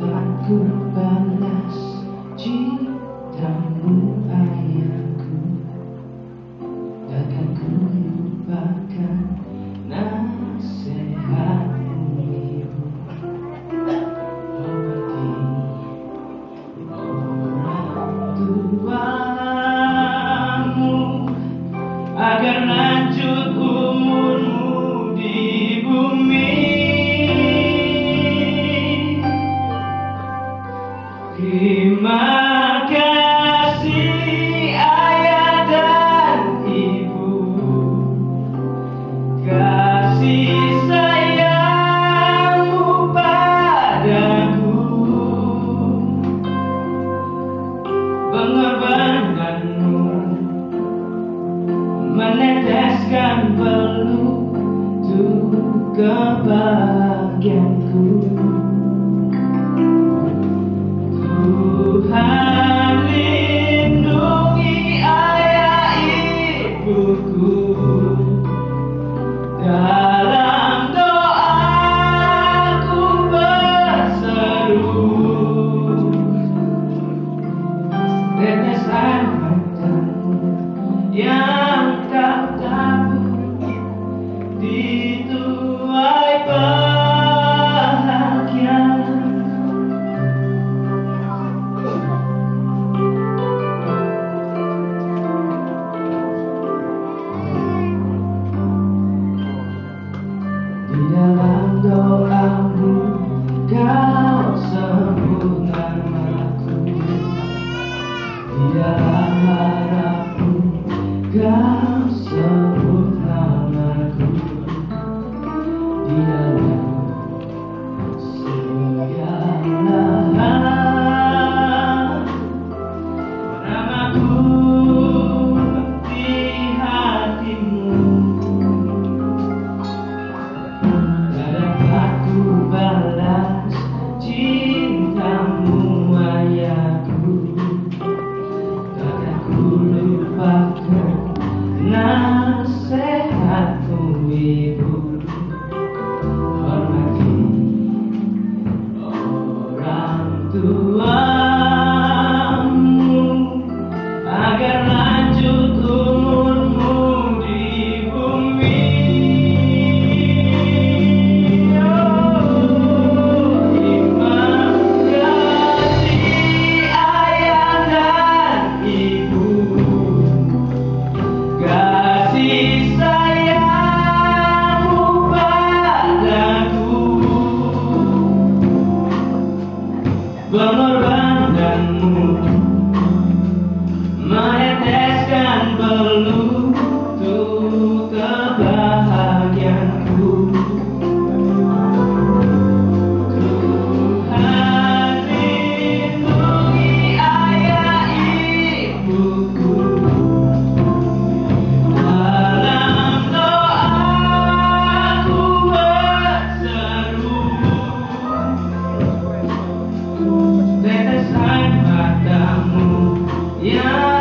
parkurwa nas dziś. Terima kasih ayah dan ibu kasih sayangmu padaku pengorbananmu meneteskan peluk bagianku. God's love. do I? Ah. Pengorbananmu tetesan matamu yang